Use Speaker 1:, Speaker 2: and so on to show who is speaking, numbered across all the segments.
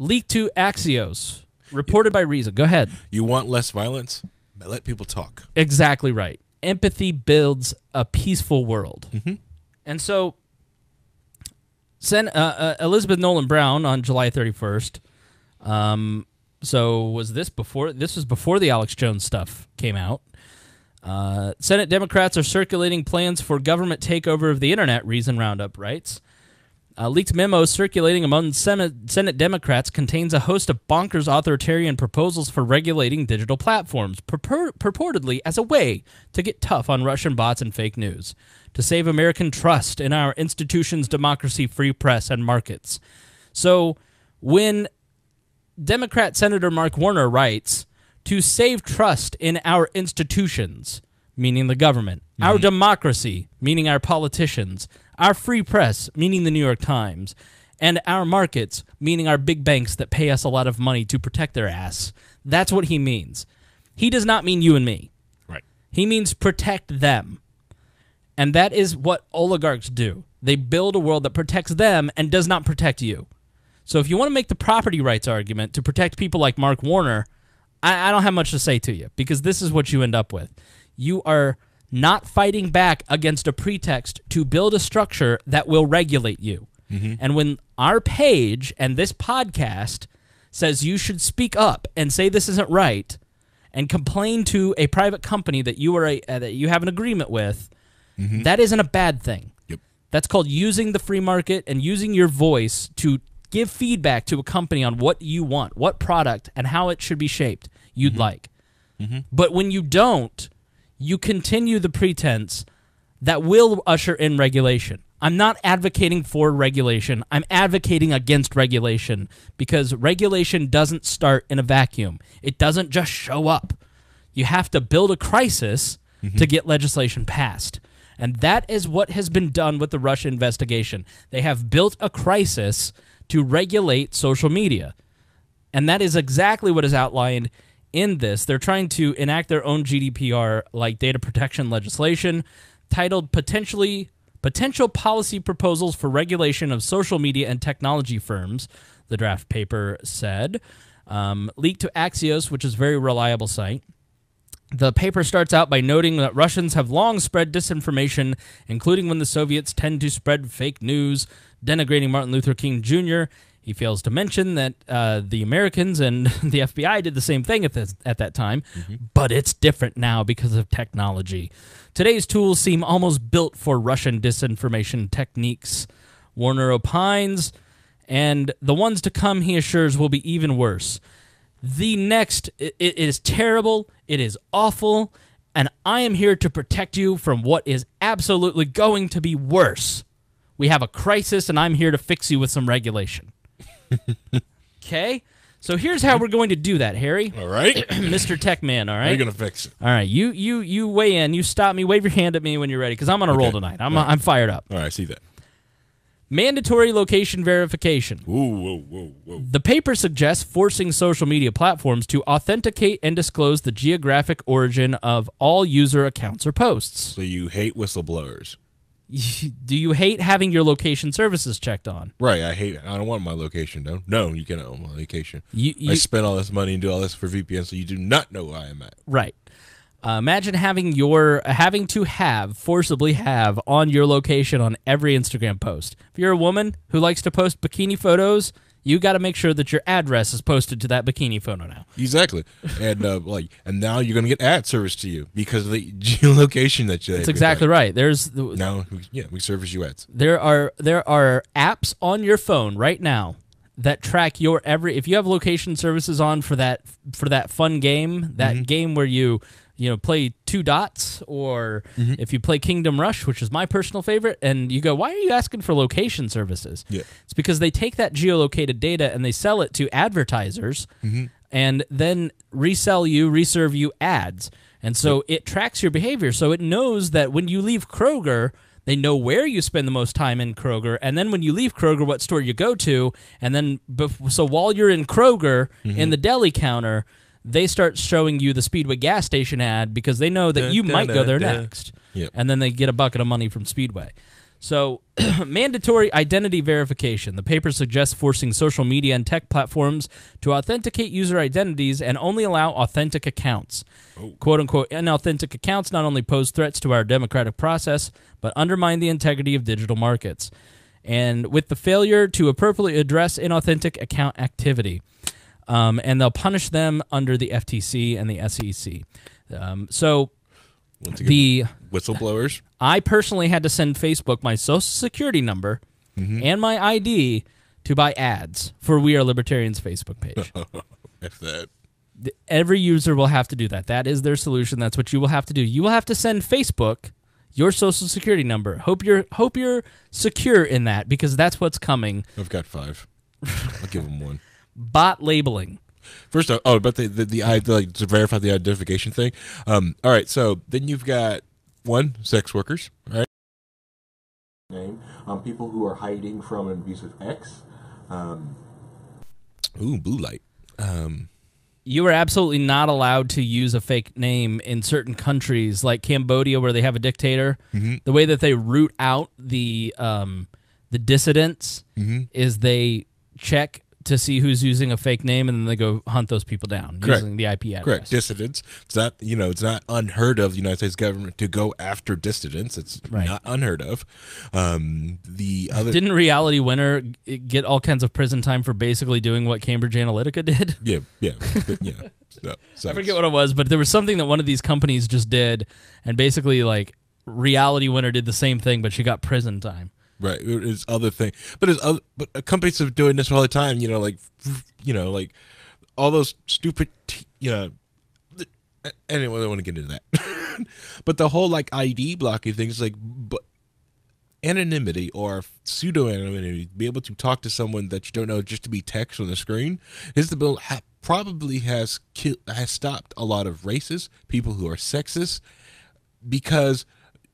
Speaker 1: Leaked to Axios. Reported by Reason. Go ahead.
Speaker 2: You want less violence? Let people talk.
Speaker 1: Exactly right. Empathy builds a peaceful world. And so, Sen- uh, uh, Elizabeth Nolan Brown on July 31st. Um, so, was this before? This was before the Alex Jones stuff came out. Uh, Senate Democrats are circulating plans for government takeover of the internet, Reason Roundup writes. A leaked memo circulating among Senate, Senate Democrats contains a host of bonkers authoritarian proposals for regulating digital platforms, purpor- purportedly as a way to get tough on Russian bots and fake news, to save American trust in our institutions, democracy, free press, and markets. So, when Democrat Senator Mark Warner writes to save trust in our institutions, meaning the government, our mm-hmm. democracy, meaning our politicians, our free press, meaning the New York Times, and our markets, meaning our big banks that pay us a lot of money to protect their ass. That's what he means. He does not mean you and me.
Speaker 2: Right.
Speaker 1: He means protect them. And that is what oligarchs do. They build a world that protects them and does not protect you. So if you want to make the property rights argument to protect people like Mark Warner, I, I don't have much to say to you because this is what you end up with. You are not fighting back against a pretext to build a structure that will regulate you. Mm-hmm. And when our page and this podcast says you should speak up and say this isn't right and complain to a private company that you are a, uh, that you have an agreement with, mm-hmm. that isn't a bad thing.
Speaker 2: Yep.
Speaker 1: That's called using the free market and using your voice to give feedback to a company on what you want, what product, and how it should be shaped you'd mm-hmm. like. But when you don't, you continue the pretense that will usher in regulation. I'm not advocating for regulation. I'm advocating against regulation because regulation doesn't start in a vacuum. It doesn't just show up. You have to build a crisis mm-hmm. to get legislation passed. And that is what has been done with the Russia investigation. They have built a crisis to regulate social media. And that is exactly what is outlined in this. They're trying to enact their own GDPR like data protection legislation titled potentially potential policy proposals for regulation of social media and technology firms, the draft paper said. Um, leaked to Axios, which is a very reliable site. The paper starts out by noting that Russians have long spread disinformation, including when the Soviets tend to spread fake news, denigrating Martin Luther King Jr. He fails to mention that uh, the Americans and the FBI did the same thing at, this, at that time, but it's different now because of technology. Today's tools seem almost built for Russian disinformation techniques. Warner opines, and the ones to come, he assures, will be even worse. The next, it, it is terrible, it is awful, and I am here to protect you from what is absolutely going to be worse. We have a crisis, and I'm here to fix you with some regulation. Okay? So here's how we're going to do that, Harry.
Speaker 2: All right.
Speaker 1: Mr. Tech Man, All right,
Speaker 2: How
Speaker 1: right?
Speaker 2: you gonna fix it?
Speaker 1: all right, you you you weigh in, you stop me, wave your hand at me when you're ready, because I'm on a roll tonight. I'm,
Speaker 2: right.
Speaker 1: I'm fired up.
Speaker 2: All right, I see that.
Speaker 1: Mandatory location verification.
Speaker 2: Whoa, whoa, whoa, whoa.
Speaker 1: The paper suggests forcing social media platforms to authenticate and disclose the geographic origin of all user accounts or posts.
Speaker 2: So you hate whistleblowers,
Speaker 1: Do you hate having your location services checked on?
Speaker 2: right? I hate. I don't want my location. No, no, you cannot own my location.
Speaker 1: You,
Speaker 2: I spend all this money and do all this for VPN, so you do not know where I am at.
Speaker 1: right. Uh, imagine having your having to have forcibly have on your location on every Instagram post. If you're a woman who likes to post bikini photos, you got to make sure that your address is posted to that bikini photo now.
Speaker 2: Exactly, and uh, like, and now you're gonna get ad service to you because of the geolocation that you.
Speaker 1: That's exactly right. There's the,
Speaker 2: Now, yeah, we service you ads.
Speaker 1: there are there are apps on your phone right now that track your every if you have location services on for that for that fun game that game where you you know play two dots or mm-hmm. if you play kingdom rush which is my personal favorite and you go why are you asking for location services
Speaker 2: Yeah.
Speaker 1: it's because they take that geolocated data and they sell it to advertisers mm-hmm. and then resell you, reserve you ads. And so it tracks your behavior. So it knows that when you leave Kroger, they know where you spend the most time in Kroger. And then when you leave Kroger, what store you go to. And then, bef- so while you're in Kroger in mm-hmm. the deli counter, they start showing you the Speedway gas station ad because they know that
Speaker 2: Dun,
Speaker 1: you
Speaker 2: dun,
Speaker 1: might go there
Speaker 2: dun.
Speaker 1: next.
Speaker 2: Yep.
Speaker 1: And then they get a bucket of money from Speedway. So, mandatory identity verification. The paper suggests forcing social media and tech platforms to authenticate user identities and only allow authentic accounts. Oh. Quote unquote, inauthentic accounts not only pose threats to our democratic process, but undermine the integrity of digital markets. And with the failure to appropriately address inauthentic account activity, um, and they'll punish them under the FTC and the SEC. Um, so,
Speaker 2: Once again,
Speaker 1: the
Speaker 2: whistleblowers.
Speaker 1: I personally had to send Facebook my social security number and my ID to buy ads for We Are Libertarians Facebook page.
Speaker 2: If that.
Speaker 1: Every user will have to do that. That is their solution. That's what you will have to do. You will have to send Facebook your social security number. Hope you're hope you're secure in that because that's what's coming.
Speaker 2: I've got five. I'll give them one.
Speaker 1: Bot labeling.
Speaker 2: First, off, oh, but the the, the, I like to verify the identification thing. Um, all right, so then you've got one sex workers, right?
Speaker 3: name. Um, people who are hiding from an abusive ex. Um,
Speaker 2: Ooh, blue light. Um,
Speaker 1: You are absolutely not allowed to use a fake name in certain countries like Cambodia where they have a dictator. The way that they root out the um, the dissidents is they check to see who's using a fake name and then they go hunt those people down
Speaker 2: Correct.
Speaker 1: using the IP address.
Speaker 2: correct. Dissidents. It's not you know it's not unheard of the United States government to go after dissidents. It's
Speaker 1: Right.
Speaker 2: not unheard of. Um, the other
Speaker 1: Didn't Reality Winner get all kinds of prison time for basically doing what Cambridge Analytica did?
Speaker 2: yeah yeah yeah. No,
Speaker 1: I forget what it was, but there was something that one of these companies just did, and basically like Reality Winner did the same thing, but she got prison time.
Speaker 2: Right, it's other thing, but it's other, but uh, companies are doing this all the time. You know, like, you know, like all those stupid, t- you know. Anyway, I don't want to get into that. but the whole like ID blocking thing is like, but anonymity or pseudo anonymity, be able to talk to someone that you don't know just to be text on the screen, is the bill ha- probably has ki- has stopped a lot of racists, people who are sexist, because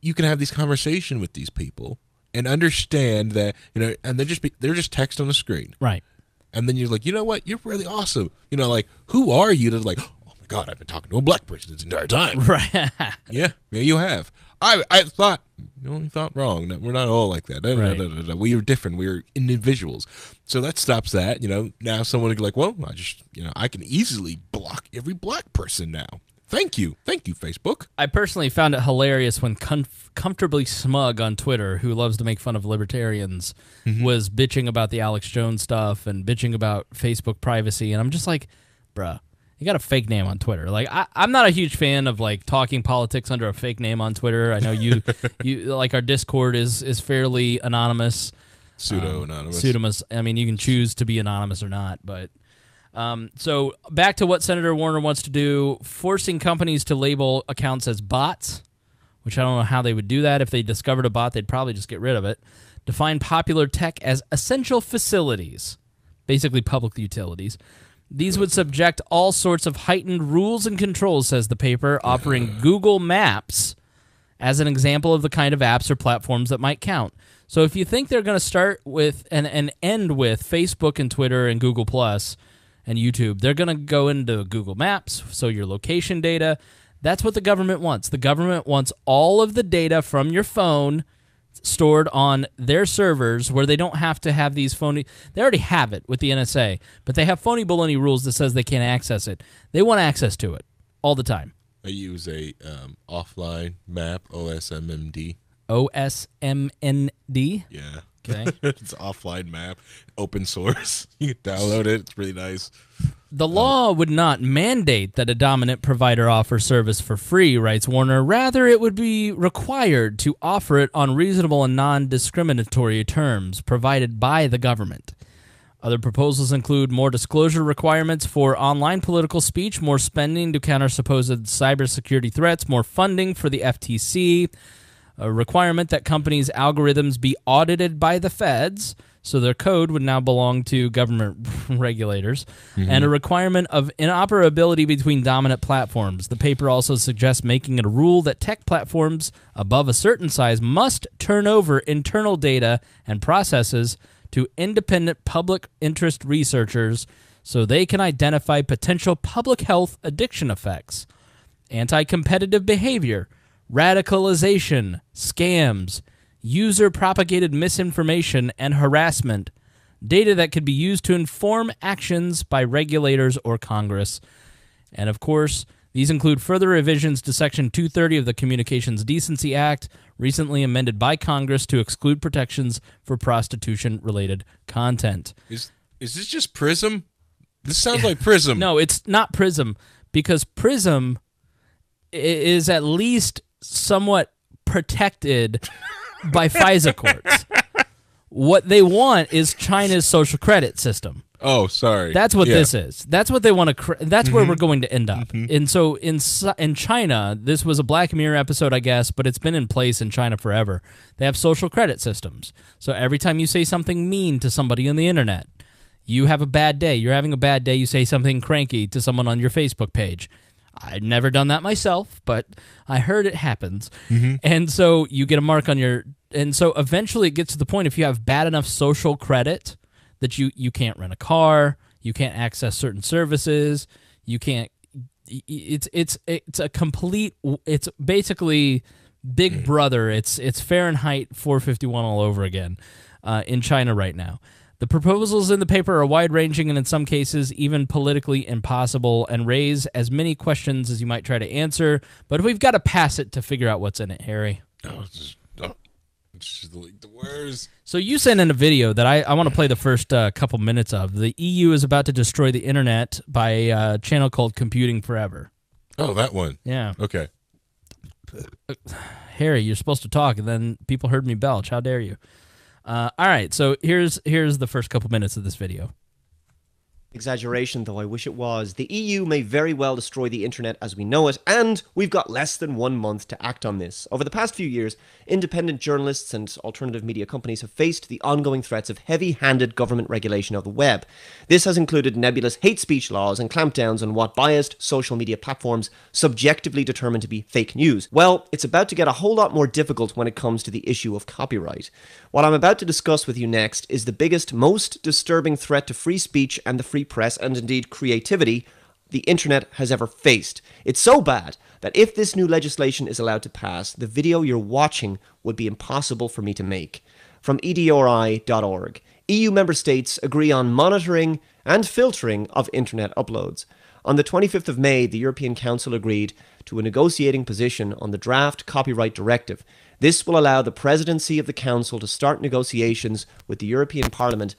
Speaker 2: you can have these conversation with these people and understand that you know, and they're just be, they're just text on the screen,
Speaker 1: Right.
Speaker 2: and then you're like, you know what, you're really awesome, you know, like who are you to like, oh my god, I've been talking to a black person this entire time,
Speaker 1: Right.
Speaker 2: yeah, yeah, you have. I I thought you only thought wrong. No, We're not all like that. Da,
Speaker 1: Right.
Speaker 2: da. We are different. We are individuals. So that stops that. You know, now someone would be like, well, I just you know I can easily block every black person now. Thank you, thank you, Facebook.
Speaker 1: I personally found it hilarious when comf- comfortably smug on Twitter, who loves to make fun of libertarians, mm-hmm. was bitching about the Alex Jones stuff and bitching about Facebook privacy, and I'm just like, bruh, you got a fake name on Twitter. Like, I, I'm not a huge fan of like talking politics under a fake name on Twitter. I know you, you like our Discord is is fairly anonymous.
Speaker 2: Pseudo um, anonymous.
Speaker 1: Pseudonymous. I mean, you can choose to be anonymous or not, but. Um, so back to what Senator Warner wants to do: forcing companies to label accounts as bots, which I don't know how they would do that. If they discovered a bot, they'd probably just get rid of it. Define popular tech as essential facilities, basically public utilities. These would subject all sorts of heightened rules and controls, says the paper, offering Google Maps as an example of the kind of apps or platforms that might count. So if you think they're going to start with and, and end with Facebook and Twitter and Google Plus and YouTube, they're going to go into Google Maps, so your location data. That's what the government wants. The government wants all of the data from your phone stored on their servers where they don't have to have these phony they already have it with the NSA, but they have phony baloney rules that says they can't access it. They want access to it all the time.
Speaker 2: I use a um, offline map, OSMMD.
Speaker 1: OSMND.
Speaker 2: Yeah.
Speaker 1: Okay.
Speaker 2: it's offline map, open source. You can download it. It's really nice.
Speaker 1: The law would not mandate that a dominant provider offer service for free, writes Warner. Rather, it would be required to offer it on reasonable and non discriminatory terms provided by the government. Other proposals include more disclosure requirements for online political speech, more spending to counter supposed cybersecurity threats, more funding for the FTC, a requirement that companies' algorithms be audited by the feds, so their code would now belong to government regulators, mm-hmm. and a requirement of interoperability between dominant platforms. The paper also suggests making it a rule that tech platforms above a certain size must turn over internal data and processes to independent public interest researchers so they can identify potential public health addiction effects. Anti competitive behavior, radicalization, scams, user propagated misinformation and harassment, data that could be used to inform actions by regulators or Congress. And of course, these include further revisions to Section 230 of the Communications Decency Act, recently amended by Congress to exclude protections for prostitution related content.
Speaker 2: Is is this just Prism? This sounds like Prism.
Speaker 1: No, it's not Prism because Prism is at least somewhat protected by FISA courts. What they want is China's social credit system.
Speaker 2: Oh, sorry.
Speaker 1: That's what
Speaker 2: Yeah.
Speaker 1: this is. That's what they want to. Cr- that's where mm-hmm. we're going to end up. Mm-hmm. And so in in China, this was a Black Mirror episode, I guess, but it's been in place in China forever. They have social credit systems. So every time you say something mean to somebody on the internet, you have a bad day. You're having a bad day. You say something cranky to someone on your Facebook page. I've never done that myself, but I heard it happens. And so you get a mark on your. And so eventually it gets to the point if you have bad enough social credit that you you can't rent a car, you can't access certain services, you can't. It's it's it's a complete. It's basically Big Brother. It's it's Fahrenheit 451 all over again uh, in China right now. The proposals in the paper are wide ranging and in some cases even politically impossible and raise as many questions as you might try to answer. But we've got to pass it to figure out what's in it, Harry.
Speaker 2: Oh, it's just, oh, it's just delete the words.
Speaker 1: So you sent in a video that I, I want to play the first uh, couple minutes of. The EU is about to destroy the internet by a channel called Computing Forever.
Speaker 2: Oh, that one.
Speaker 1: Yeah.
Speaker 2: Okay.
Speaker 1: Harry, you're supposed to talk, and then people heard me belch. How dare you? Uh, all right, so here's here's the first couple minutes of this video.
Speaker 4: Exaggeration, though I wish it was. The EU may very well destroy the internet as we know it, and we've got less than one month to act on this. Over the past few years, independent journalists and alternative media companies have faced the ongoing threats of heavy handed government regulation of the web. This has included nebulous hate speech laws and clampdowns on what biased social media platforms subjectively determine to be fake news. Well, it's about to get a whole lot more difficult when it comes to the issue of copyright. What I'm about to discuss with you next is the biggest, most disturbing threat to free speech and the free press, and indeed creativity, the internet has ever faced. It's so bad that if this new legislation is allowed to pass, the video you're watching would be impossible for me to make. From edri.org, EU member states agree on monitoring and filtering of internet uploads. On the 25th of May, the European Council agreed to a negotiating position on the draft copyright directive. This will allow the presidency of the Council to start negotiations with the European Parliament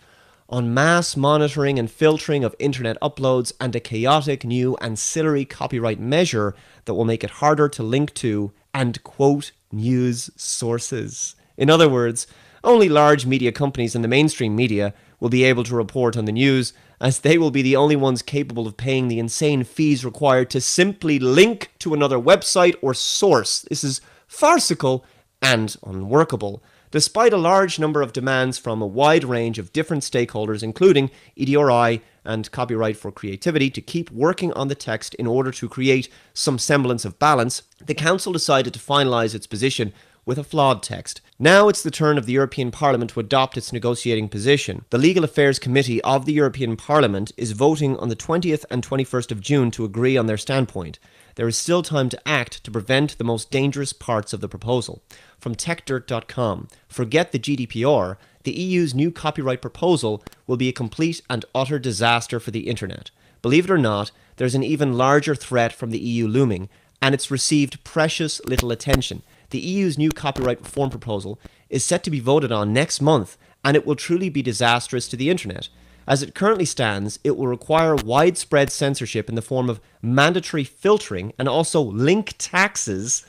Speaker 4: on mass monitoring and filtering of internet uploads and a chaotic new ancillary copyright measure that will make it harder to link to and quote news sources. In other words, only large media companies and the mainstream media will be able to report on the news, as they will be the only ones capable of paying the insane fees required to simply link to another website or source. This is farcical and unworkable. Despite a large number of demands from a wide range of different stakeholders, including EDRI and Copyright for Creativity, to keep working on the text in order to create some semblance of balance, the Council decided to finalise its position with a flawed text. Now it's the turn of the European Parliament to adopt its negotiating position. The Legal Affairs Committee of the European Parliament is voting on the 20th and 21st of June to agree on their standpoint. There is still time to act to prevent the most dangerous parts of the proposal. From techdirt.com, forget the GDPR, the EU's new copyright proposal will be a complete and utter disaster for the internet. Believe it or not, there's an even larger threat from the EU looming, and it's received precious little attention. The EU's new copyright reform proposal is set to be voted on next month, and it will truly be disastrous to the internet. As it currently stands, it will require widespread censorship in the form of mandatory filtering and also link taxes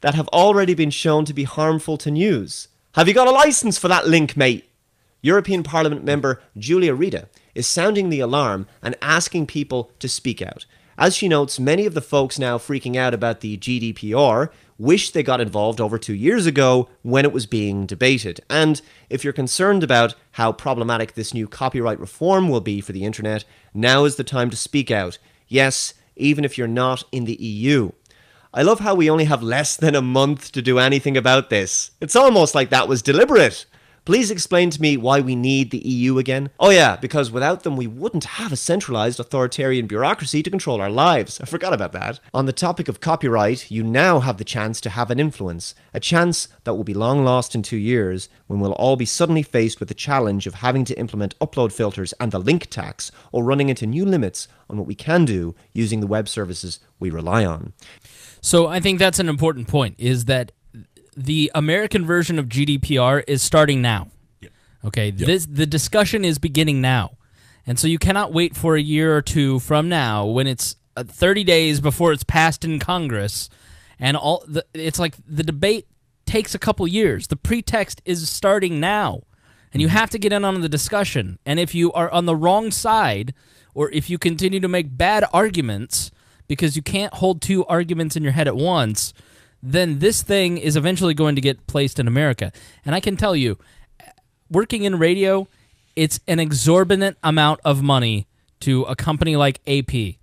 Speaker 4: that have already been shown to be harmful to news. Have you got a license for that link, mate? European Parliament member Julia Reda is sounding the alarm and asking people to speak out. As she notes, many of the folks now freaking out about the GDPR wish they got involved over two years ago when it was being debated. And if you're concerned about how problematic this new copyright reform will be for the internet, now is the time to speak out. Yes, even if you're not in the EU. I love how we only have less than a month to do anything about this. It's almost like that was deliberate. Please explain to me why we need the EU again. Oh, yeah, because without them, we wouldn't have a centralized authoritarian bureaucracy to control our lives. I forgot about that. On the topic of copyright, you now have the chance to have an influence, a chance that will be long lost in two years when we'll all be suddenly faced with the challenge of having to implement upload filters and the link tax, or running into new limits on what we can do using the web services we rely on.
Speaker 1: So I think that's an important point is that the American version of GDPR is starting now. Okay, this the discussion is beginning now. And so you cannot wait for a year or two from now when it's uh, 30 days before it's passed in Congress and all the, it's like the debate takes a couple years. The pretext is starting now. And you have to get in on the discussion. And if you are on the wrong side or if you continue to make bad arguments because you can't hold two arguments in your head at once, then this thing is eventually going to get placed in America. And I can tell you, working in radio, it's an exorbitant amount of money to a company like AP.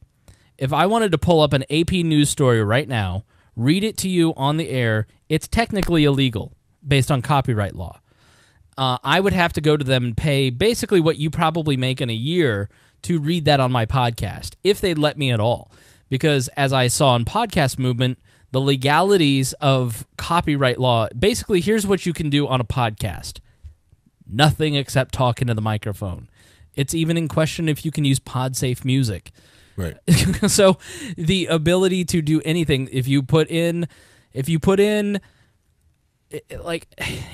Speaker 1: If I wanted to pull up an AP news story right now, read it to you on the air, it's technically illegal based on copyright law. Uh, I would have to go to them and pay basically what you probably make in a year to read that on my podcast, if they'd let me at all. Because as I saw in Podcast Movement, the legalities of copyright law basically, here's what you can do on a podcast nothing except talking to the microphone. It's even in question if you can use PodSafe music.
Speaker 2: Right.
Speaker 1: so the ability to do anything if you put in if you put in like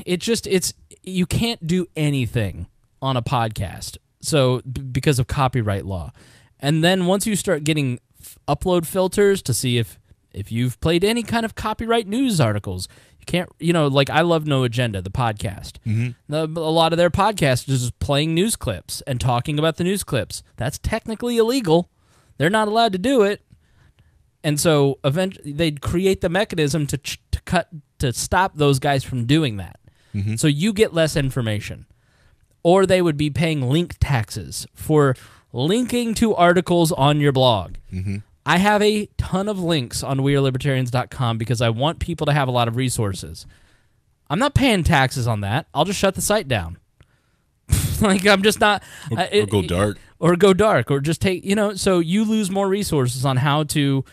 Speaker 1: it just it's you can't do anything on a podcast so because of copyright law and then once you start getting f- upload filters to see if if you've played any kind of copyright news articles you can't you know like i love no agenda the podcast. Mm-hmm. The, a lot of their podcasts is just playing news clips and talking about the news clips. That's technically illegal. They're not allowed to do it. And so eventually they'd create the mechanism to, ch- to cut to stop those guys from doing that. Mm-hmm. So you get less information. Or they would be paying link taxes for linking to articles on your blog mm-hmm. I have a ton of links on wearelibertarians.com because i want people to have a lot of resources. I'm not paying taxes on that. I'll just shut the site down. Like i'm just not
Speaker 2: Or,
Speaker 1: I-
Speaker 2: or go dark.
Speaker 1: or go dark or just take you know so you lose more resources on how to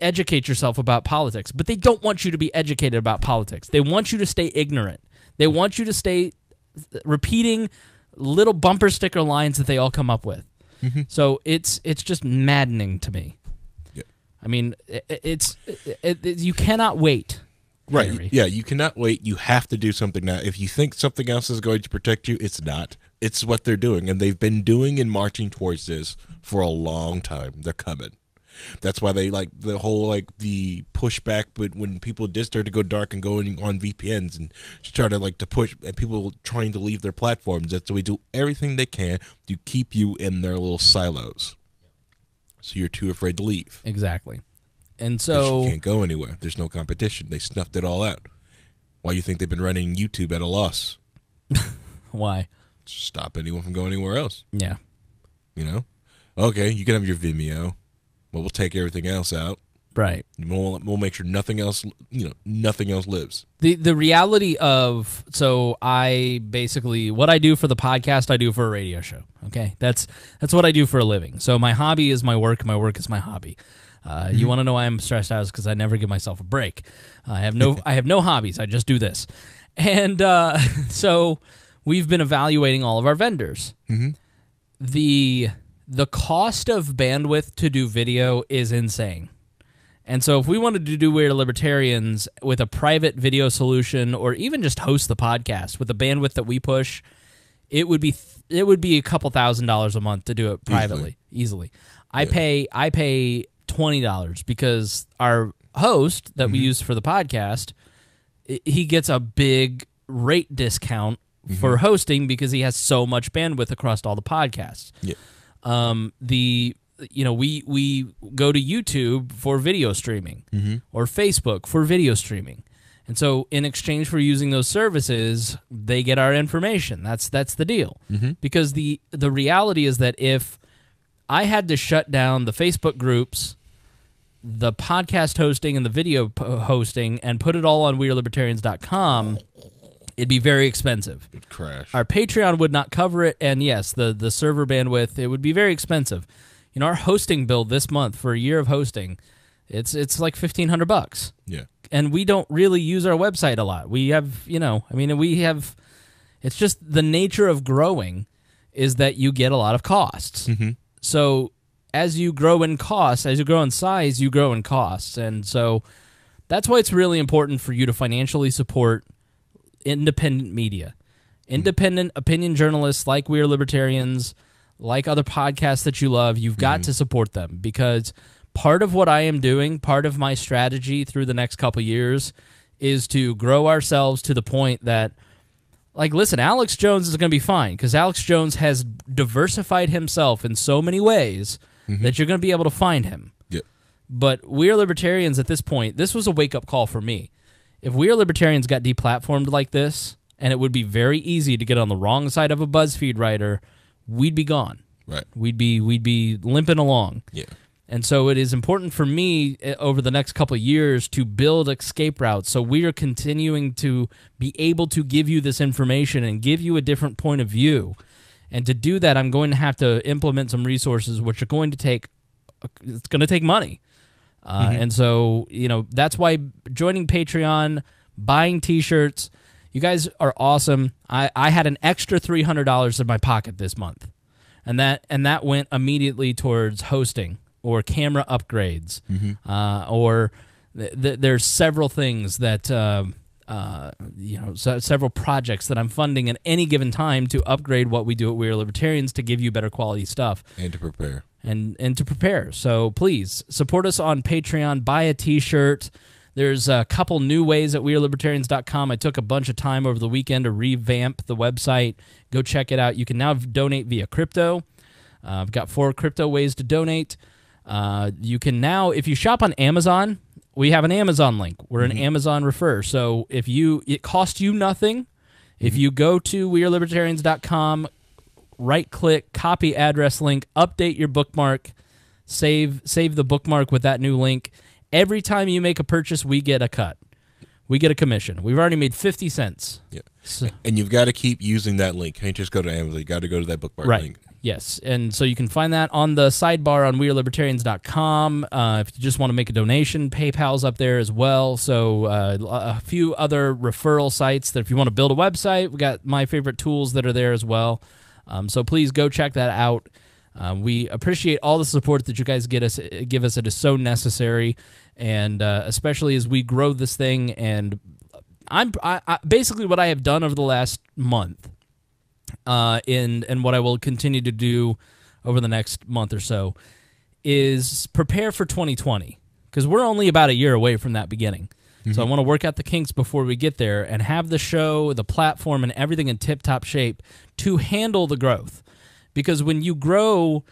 Speaker 1: educate yourself about politics. But they don't want you to be educated about politics. They want you to stay ignorant. They want you to stay uh, repeating little bumper sticker lines that they all come up with. Mm-hmm. So it's it's just maddening to me. I mean i- i- it's it, it, you cannot wait
Speaker 2: Right.
Speaker 1: Henry.
Speaker 2: Yeah, you cannot wait. You have to do something now. If you think something else is going to protect you, it's not. It's what they're doing. And they've been doing and marching towards this for a long time. They're coming. That's why they like the whole like the pushback, but when people did start to go dark and going on VPNs and started like to push and people trying to leave their platforms, that's why we do everything they can to keep you in their little silos. So you're too afraid to leave.
Speaker 1: exactly And so
Speaker 2: you can't go anywhere. There's no competition. They snuffed it all out. Why you think they've been running YouTube at a loss?
Speaker 1: why
Speaker 2: Stop anyone from going anywhere else.
Speaker 1: yeah
Speaker 2: You know? Okay, you can have your Vimeo, but we'll take everything else out.
Speaker 1: Right
Speaker 2: We'll, we'll make sure nothing else, you know, nothing else lives.
Speaker 1: the the reality of so I basically what I do for the podcast I do for a radio show. Okay, that's that's what I do for a living. So my hobby is my work. My work is my hobby. Uh, You want to know why I'm stressed out? Is because I never give myself a break. I have no I have no hobbies. I just do this, and uh, so we've been evaluating all of our vendors. The the cost of bandwidth to do video is insane. And so, if we wanted to do We Are Libertarians with a private video solution, or even just host the podcast with the bandwidth that we push, it would be it would be a couple thousand dollars a month to do it privately, easily. I pay I pay twenty dollars because our host that we use for the podcast, he gets a big rate discount for hosting because he has so much bandwidth across all the podcasts.
Speaker 2: Yeah.
Speaker 1: um, the you know we we go to YouTube for video streaming mm-hmm. or Facebook for video streaming. And so in exchange for using those services, they get our information. That's that's the deal. Mm-hmm. Because the the reality is that if I had to shut down the Facebook groups, the podcast hosting and the video po- uh, hosting and put it all on wearelibertarians.com, it'd be very expensive.
Speaker 2: It'd crash.
Speaker 1: Our Patreon would not cover it, and yes, the the server bandwidth it would be very expensive. You know, our hosting bill this month for a year of hosting, it's it's like fifteen hundred bucks,
Speaker 2: yeah.
Speaker 1: and we don't really use our website a lot. We have, you know, I mean, we have. It's just the nature of growing is that you get a lot of costs. Mm-hmm. So as you grow in costs, as you grow in size, you grow in costs, and so that's why it's really important for you to financially support independent media, mm-hmm. independent opinion journalists like We Are Libertarians, like other podcasts that you love. You've got mm-hmm. to support them because part of what I am doing, part of my strategy through the next couple years, is to grow ourselves to the point that. Like, listen, Alex Jones is going to be fine because Alex Jones has diversified himself in so many ways mm-hmm. that you're going to be able to find him.
Speaker 2: Yeah.
Speaker 1: But We Are Libertarians at this point, this was a wake up call for me. If We Are Libertarians got deplatformed like this, and it would be very easy to get on the wrong side of a BuzzFeed writer, we'd be gone.
Speaker 2: Right.
Speaker 1: We'd be we'd be limping along.
Speaker 2: Yeah.
Speaker 1: And so it is important for me uh, over the next couple of years to build escape routes. So we are continuing to be able to give you this information and give you a different point of view. And to do that, I'm going to have to implement some resources, which are going to take it's going to take money. Uh, And so you know that's why joining Patreon, buying T-shirts, you guys are awesome. I, I had an extra three hundred dollars in my pocket this month, and that and that went immediately towards hosting or camera upgrades, uh, or th- th- there's several things that. um uh, you know, se- several projects that I'm funding at any given time to upgrade what we do at We Are Libertarians to give you better quality stuff
Speaker 2: And to prepare.
Speaker 1: and and to prepare. So please support us on Patreon. Buy a T-shirt. There's a couple new ways at wearelibertarians.com. I took a bunch of time over the weekend to revamp the website. Go check it out. You can now donate via crypto. Uh, I've got four crypto ways to donate. Uh, you can now, if you shop on Amazon, we have an Amazon link. We're an Amazon refer. So if you, it costs you nothing. If you go to wearelibertarians.com, right click, copy address link, update your bookmark, save save the bookmark with that new link. Every time you make a purchase, we get a cut. We get a commission. We've already made 50 cents.
Speaker 2: Yeah.
Speaker 1: So,
Speaker 2: And you've got to keep using that link. Can't just go to Amazon. You got to go to that bookmark
Speaker 1: right.
Speaker 2: link.
Speaker 1: Yes. And so you can find that on the sidebar on wearelibertarians.com. Uh, if you just want to make a donation, PayPal's up there as well. So uh, a few other referral sites that if you want to build a website, we got my favorite tools that are there as well. Um, so please go check that out. Uh, we appreciate all the support that you guys get us, give us. It is so necessary, and uh, especially as we grow this thing. And I'm I, I, basically what I have done over the last month uh, in and what I will continue to do over the next month or so is prepare for 2020 because we're only about a year away from that beginning. So I want to work out the kinks before we get there and have the show, the platform, and everything in tip top shape to handle the growth. Because when you grow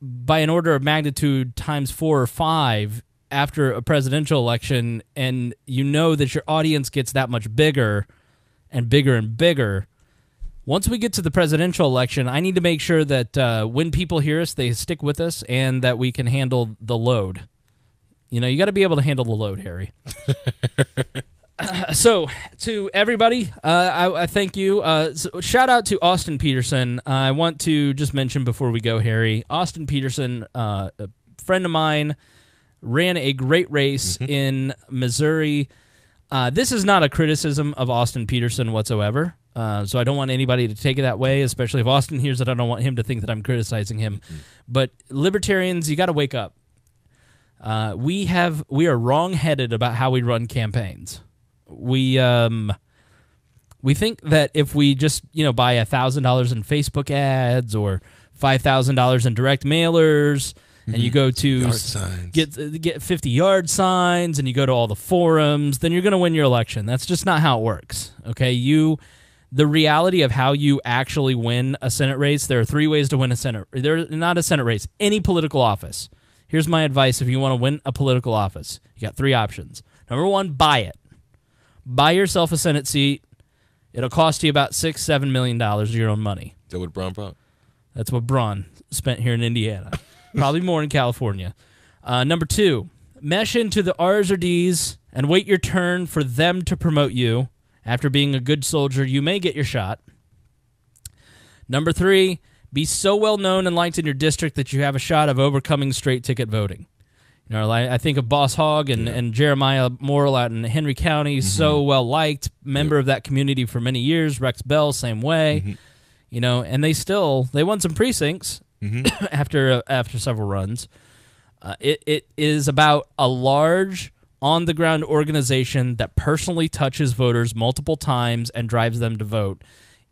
Speaker 1: by an order of magnitude times four or five after a presidential election, and you know that your audience gets that much bigger and bigger and bigger, once we get to the presidential election, I need to make sure that uh, when people hear us, they stick with us and that we can handle the load. You know, you got to be able to handle the load, Harry. so, to everybody, uh, I, I thank you. Uh, so shout out to Austin Petersen. Uh, I want to just mention before we go, Harry. Austin Petersen, uh, a friend of mine, ran a great race in Missouri. Uh, this is not a criticism of Austin Petersen whatsoever. Uh, so I don't want anybody to take it that way, especially if Austin hears it. I don't want him to think that I'm criticizing him. But libertarians, you got to wake up. Uh, we have we are wrong-headed about how we run campaigns. We um we think that if we just you know buy a thousand dollars in Facebook ads or five thousand dollars in direct mailers, and you mm-hmm. go to
Speaker 2: Yard
Speaker 1: s-
Speaker 2: signs.
Speaker 1: get uh, get fifty yard signs, and you go to all the forums, then you're going to win your election. That's just not how it works. Okay, you. The reality of how you actually win a Senate race, there are three ways to win a Senate. There, not a Senate race, any political office. Here's my advice: if you want to win a political office, you got three options. Number one, buy it. Buy yourself a Senate seat. It'll cost you about six, seven million dollars of your own money.
Speaker 2: Is that what Braun brought?
Speaker 1: That's what Braun spent here in Indiana. Probably more in California. Uh, number two, mesh into the R's or D's and wait your turn for them to promote you. After being a good soldier, you may get your shot. Number three, be so well known and liked in your district that you have a shot of overcoming straight ticket voting. You know, I think of Boss Hogg and, and Jeremiah Morrill out in Henry County, so well liked, member of that community for many years. Rex Bell, same way. You know, and they still they won some precincts after uh, after several runs. Uh, it it is about a large on the ground organization that personally touches voters multiple times and drives them to vote.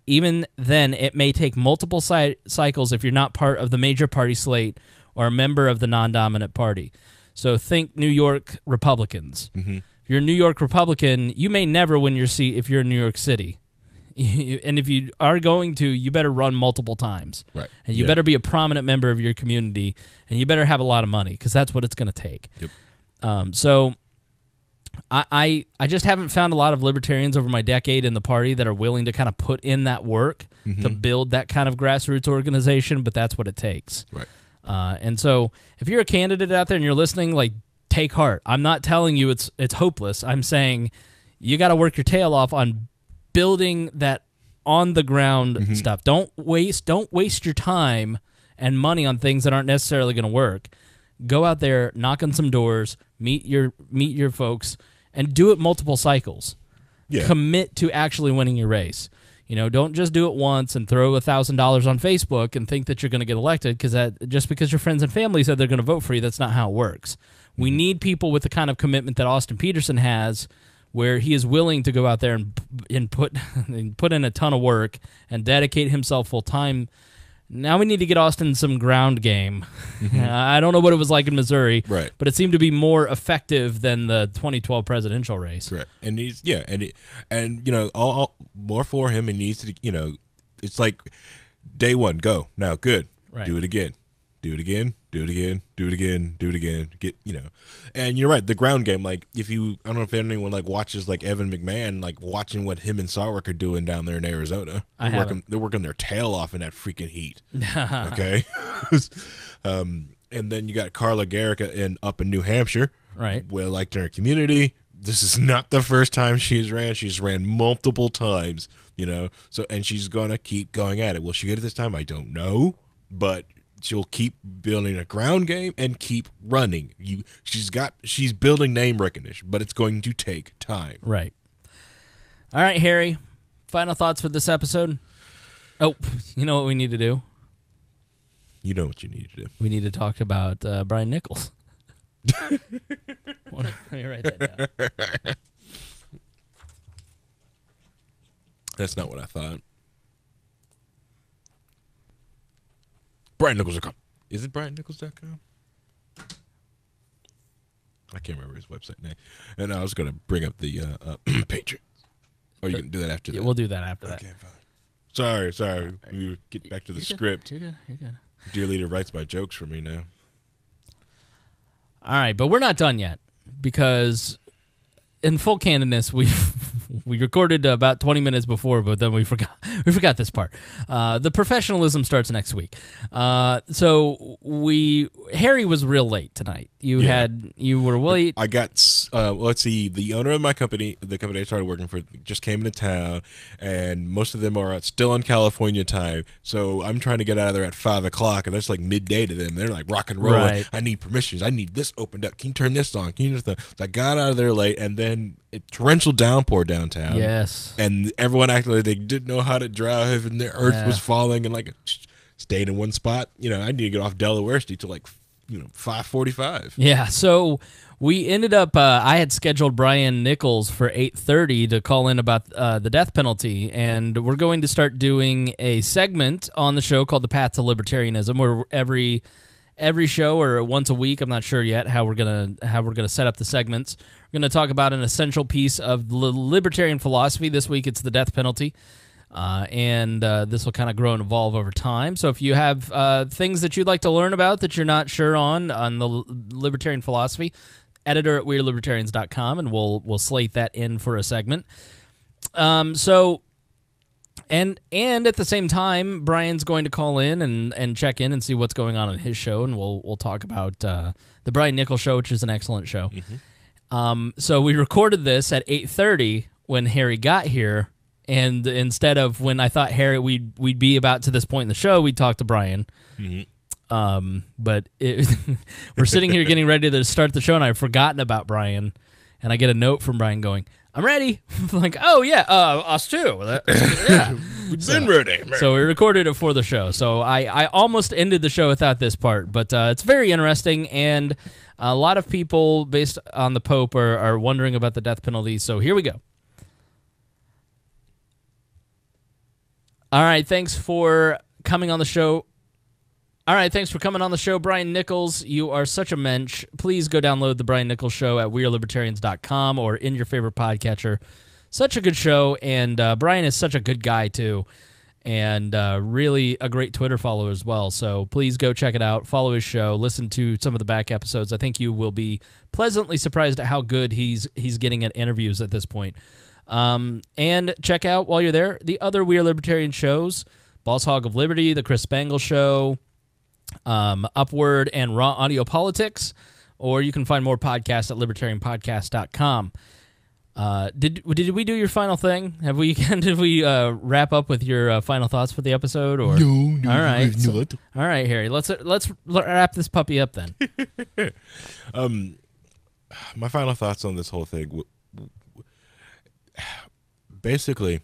Speaker 1: Even then, it may take multiple cy- cycles if you're not part of the major party slate or a member of the non dominant party. So think New York Republicans. If you're a New York Republican, you may never win your seat if you're in New York City. and if you are going to, you better run multiple times.
Speaker 2: Right.
Speaker 1: And you
Speaker 2: Yeah.
Speaker 1: better be a prominent member of your community and you better have a lot of money because that's what it's going to take.
Speaker 2: Yep.
Speaker 1: Um, so I, I I just haven't found a lot of libertarians over my decade in the party that are willing to kind of put in that work to build that kind of grassroots organization, but that's what it takes.
Speaker 2: Right.
Speaker 1: Uh, and so if you're a candidate out there and you're listening, like take heart. I'm not telling you it's it's hopeless. I'm saying you got to work your tail off on building that on the ground mm-hmm. stuff. Don't waste don't waste your time and money on things that aren't necessarily going to work. Go out there, knock on some doors, meet your meet your folks, and do it multiple cycles.
Speaker 2: Yeah.
Speaker 1: Commit to actually winning your race. You know, don't just do it once and throw a thousand dollars on Facebook and think that you're going to get elected because that just because your friends and family said they're going to vote for you, that's not how it works. We mm-hmm. need people with the kind of commitment that Austin Petersen has, where he is willing to go out there and and put and put in a ton of work and dedicate himself full time. Now we need to get Austin some ground game. Mm-hmm. I don't know what it was like in Missouri,
Speaker 2: Right.
Speaker 1: But it seemed to be more effective than the 2012 presidential race.
Speaker 2: Correct. And he's yeah, and it, and you know, all, all more for him. And needs to you know, it's like day one, go now, good.
Speaker 1: Right.
Speaker 2: Do it again. Do it again. Do it again. Do it again. Do it again. Get you know, and you're right. The ground game, like if you, I don't know if anyone like watches like Evan McMahon, like watching what him and Sarwark are doing down there in Arizona.
Speaker 1: I
Speaker 2: they're working. They're working their tail off in that freaking heat. okay. um, and then you got Carla Gericke in up in New Hampshire
Speaker 1: Right.
Speaker 2: well liked in her community. This is not the first time she's ran. She's ran multiple times, you know. So and she's gonna keep going at it. Will she get it this time? I don't know, but she'll keep building a ground game and keep running. You, she's got, she's building name recognition, but it's going to take time.
Speaker 1: Right. All right, Harry. Final thoughts for this episode. Oh, you know what we need to do?
Speaker 2: You know what you need to do.
Speaker 1: We need to talk about uh, Brian Nichols. Let me write that down.
Speaker 2: That's not what I thought. BrianNichols.com. Is it BrianNichols.com? I can't remember his website name. And I was going to bring up the uh, uh, Patreon. Or you can do that after
Speaker 1: Yeah,
Speaker 2: that.
Speaker 1: we'll do that after that.
Speaker 2: Okay, fine. Sorry, sorry. We get back to the script.
Speaker 1: You're good. You're good.
Speaker 2: Dear leader writes my jokes for me now.
Speaker 1: All right, but we're not done yet because, in full candidness, we we recorded about twenty minutes before, but then we forgot we forgot this part. Uh, the professionalism starts next week. Uh, so we Harry was real late tonight. You
Speaker 2: Yeah.
Speaker 1: had you were late.
Speaker 2: I got, uh, let's see, the owner of my company, the company I started working for, just came into town, and most of them are still on California time. So I'm trying to get out of there at five o'clock, and that's like midday to them. They're like rock and roll.
Speaker 1: Right.
Speaker 2: I need permissions. I need this opened up. Can you turn this on? Can you just? I got out of there late, and then torrential downpour downtown.
Speaker 1: Yes.
Speaker 2: and everyone acted like they didn't know how to drive, and the earth
Speaker 1: Yeah.
Speaker 2: was falling, and like stayed in one spot. You know, I need to get off Delaware Street till like you know five forty-five.
Speaker 1: Yeah, so we ended up. Uh, I had scheduled Brian Nichols for eight thirty to call in about uh, the death penalty, and we're going to start doing a segment on the show called "The Path to Libertarianism," where every every show or once a week, I'm not sure yet how we're gonna how we're gonna set up the segments. We're gonna talk about an essential piece of libertarian philosophy. This week, it's the death penalty. Uh, and uh, this will kind of grow and evolve over time. So if you have uh, things that you'd like to learn about that you're not sure on on the libertarian philosophy, editor at wearelibertarians.com, and we'll we'll slate that in for a segment. Um, so and and at the same time, Brian's going to call in and, and check in and see what's going on in his show, and we'll we'll talk about uh, the Brian Nichols show, which is an excellent show. Um, so we recorded this at eight thirty when Harry got here, and instead of when I thought Harry we'd we'd be about to this point in the show, we'd talk to Brian. Um, but it, we're sitting here getting ready to start the show, and I've forgotten about Brian, and I get a note from Brian going, "I'm ready." Like, "Oh yeah, uh, us too." Yeah.
Speaker 2: Been ready.
Speaker 1: So we recorded it for the show. So I, I almost ended the show without this part, but uh, it's very interesting, and a lot of people, based on the Pope, are, are wondering about the death penalty. So here we go. All right, thanks for coming on the show. All right, thanks for coming on the show, Brian Nichols. You are such a mensch. Please go download the Brian Nichols Show at wearelibertarians.com or in your favorite podcatcher. Such a good show, and uh, Brian is such a good guy too, and uh, really a great Twitter follower as well. So please go check it out, follow his show, listen to some of the back episodes. I think you will be pleasantly surprised at how good he's he's getting at interviews at this point. Um, and check out while you're there the other We Are Libertarian shows: Boss Hog of Liberty, the Chris Spangle Show, um, Upward, and Raw Audio Politics. Or you can find more podcasts at libertarianpodcast.com. Uh, did did we do your final thing? Have we did we uh, wrap up with your uh, final thoughts for the episode? Or
Speaker 2: No, no,
Speaker 1: all right,
Speaker 2: we've
Speaker 1: so-
Speaker 2: not.
Speaker 1: all right, Harry. Let's let's wrap this puppy up then.
Speaker 2: Um, my final thoughts on this whole thing. Basically,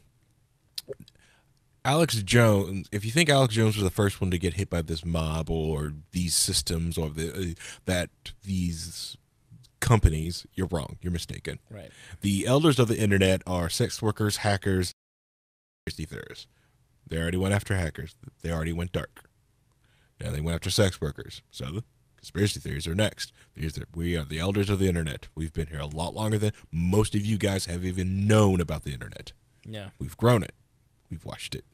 Speaker 2: Alex Jones. If you think Alex Jones was the first one to get hit by this mob or these systems or the uh, that these companies, you're wrong. You're mistaken.
Speaker 1: Right.
Speaker 2: The elders of the internet are sex workers, hackers, conspiracy theorists. They already went after hackers. They already went dark. Now they went after sex workers. So the conspiracy theories are next. These are, we are the elders of the internet. We've been here a lot longer than most of you guys have even known about the internet.
Speaker 1: Yeah.
Speaker 2: We've grown it. We've watched it.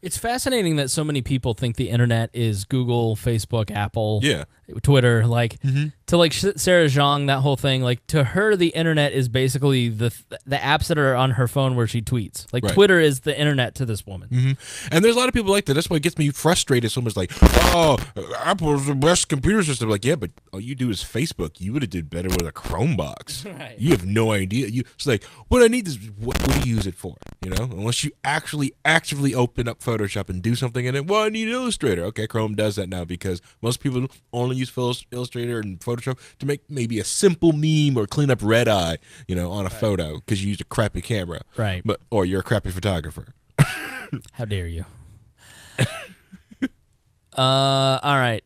Speaker 1: It's fascinating that so many people think the internet is Google, Facebook, Apple,
Speaker 2: Yeah.
Speaker 1: Twitter. Like mm-hmm. to like Sarah Jeong, that whole thing. Like to her, the internet is basically the the apps that are on her phone where she tweets. Like
Speaker 2: Right.
Speaker 1: Twitter is the internet to this woman. Mm-hmm.
Speaker 2: And there's a lot of people like that. That's why it gets me frustrated. Someone's like, "Oh, Apple's the best computer system." Like, yeah, but all you do is Facebook. You would have did better with a Chromebox.
Speaker 1: Right.
Speaker 2: You have no idea. You it's like, what I need is what, what do you use it for? You know, unless you actually actively open up Photoshop and do something in it. Well, I need Illustrator. Okay, Chrome does that now because most people only use Illustrator and Photoshop to make maybe a simple meme or clean up red eye, you know, on a photo because you used a crappy camera.
Speaker 1: Right.
Speaker 2: But or you're a crappy photographer.
Speaker 1: How dare you? uh, all right.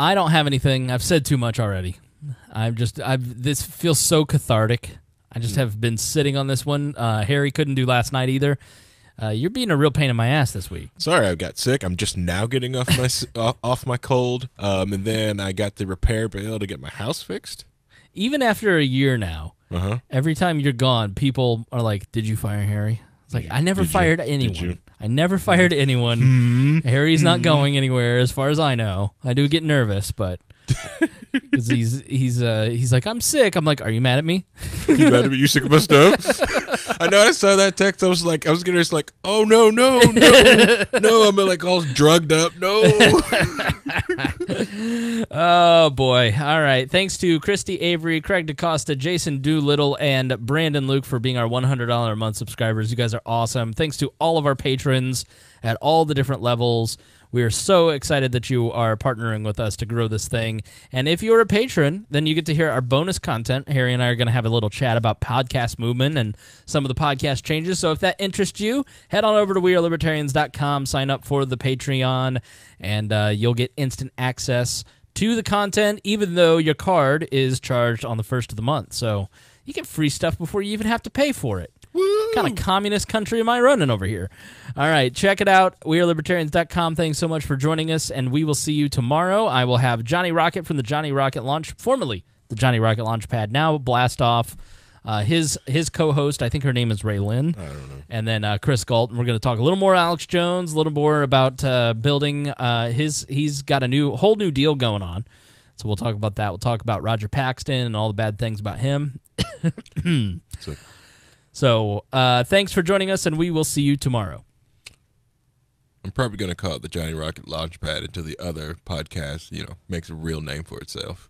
Speaker 1: I don't have anything. I've said too much already. I'm just. I've. This feels so cathartic. I just have been sitting on this one. Uh, Harry couldn't do last night either. Uh, you're being a real pain in my ass this week.
Speaker 2: Sorry, I got sick. I'm just now getting off my off, my cold. Um, and then I got the repair bill to get my house fixed.
Speaker 1: Even after a year now,
Speaker 2: Uh huh.
Speaker 1: every time you're gone, people are like, "Did you fire Harry?" It's like I never
Speaker 2: Did you?
Speaker 1: fired
Speaker 2: Did
Speaker 1: anyone.
Speaker 2: you?
Speaker 1: I never fired anyone. Harry's not going anywhere, as far as I know. I do get nervous, but because he's he's uh he's like, "I'm sick." I'm like, "Are you mad at me?"
Speaker 2: You mad at me? You sick of my stuff? I know. I saw that text. I was like, I was gonna just like, oh no, no, no, no. I'm like all drugged up. No.
Speaker 1: Oh boy! All right. Thanks to Christy Avery, Craig DaCosta, Jason Doolittle, and Brandon Luke for being our $100 a month subscribers. You guys are awesome. Thanks to all of our patrons at all the different levels. We are so excited that you are partnering with us to grow this thing. And if you're a patron, then you get to hear our bonus content. Harry and I are going to have a little chat about podcast movement and some of the podcast changes. So if that interests you, head on over to wearelibertarians.com, sign up for the Patreon, and uh, you'll get instant access to the content, even though your card is charged on the first of the month. So you get free stuff before you even have to pay for it. What kind of communist country am I running over here? All right, check it out. WeareLibertarians.com. Thanks so much for joining us, and we will see you tomorrow. I will have Johnny Rocket from the Johnny Rocket Launch, formerly the Johnny Rocket Launchpad, now Blast Off. Uh, his his co-host, I think her name is Ray Lynn. I don't know. And then uh, Chris Galt. And we're going to talk a little more Alex Jones, a little more about uh, building uh, his. He's got a new whole new deal going on. So we'll talk about that. We'll talk about Roger Paxton and all the bad things about him.
Speaker 2: So-
Speaker 1: So uh, thanks for joining us, and we will see you tomorrow.
Speaker 2: I'm probably gonna call it the Johnny Rocket Launchpad until the other podcast, you know, makes a real name for itself.